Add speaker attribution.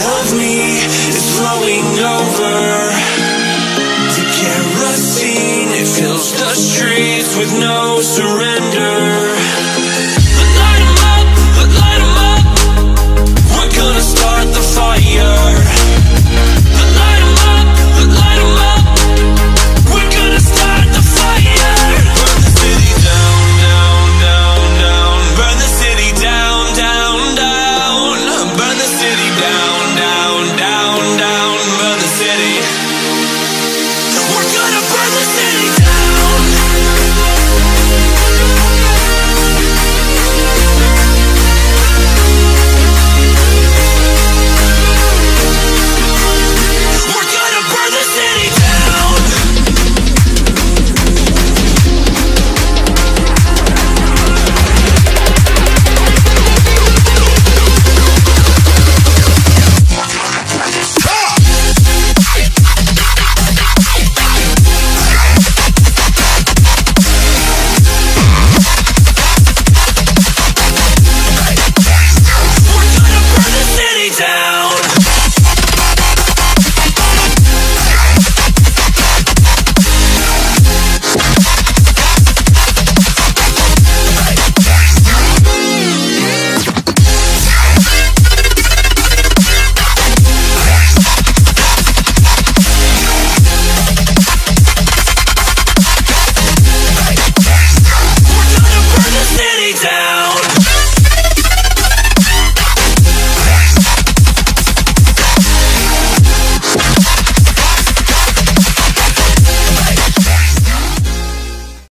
Speaker 1: of me is flowing over. The kerosene, it fills the streets with no surrender.